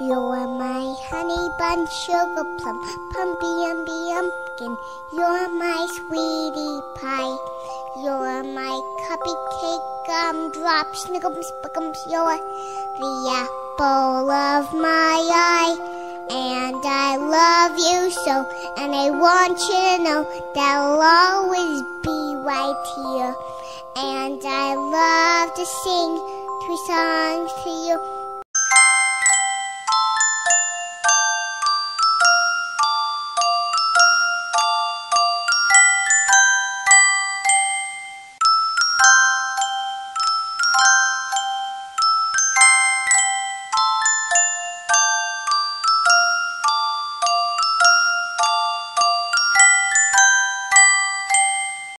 You're my honey bun, sugar plum, pumpy umby umpkin. You're my sweetie pie. You're my cupcake gumdrop, snickums, pickums. You're the apple of my eye. And I love you so, and I want you to know that I'll always be right here. And I love to sing three songs to you.